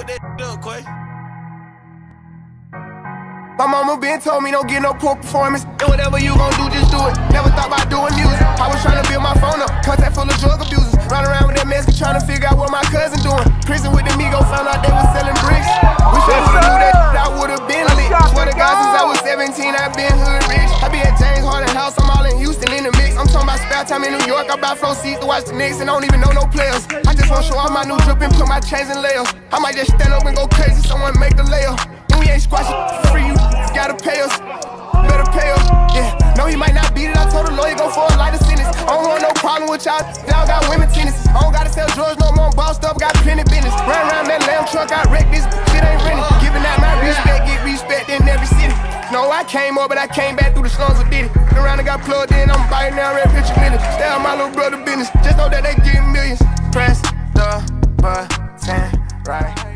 Cook that up, Quay. My mama been told me don't get no poor performance. And whatever you gon' do, just do it. Never thought about doing music. I was trying to build my phone up. Contact full of drug abusers. Run around with that mask trying to figure out what my cousin doing. Prison with the Migo found out they was selling bricks. Wish I would've knew that I would've been lit. Swear to God, since I was 17, i been hood rich. I be at James Harden house, I'm Spare time in New York. I buy flow seats to watch the Knicks and don't even know no players. I just wanna show all my new drip and put my chains in layers. I might just stand up and go crazy, someone make the layup. And we ain't squashing free, you gotta pay us. Better pay us, yeah. No, he might not beat it. I told the lawyer go for a lighter sentence. I don't want no problem with y'all. Y'all got women tennis. I don't gotta sell drugs no more. Bossed up, got plenty business. Run around that lamb truck, I wreck this shit ain't renting. Giving out my respect, get respect in every city. No, I came up, but I came back through the slums of Diddy. Around and got plugged in, I'm biting down red picture million. Stay on my little brother business. Just know that they getting millions. Press the button right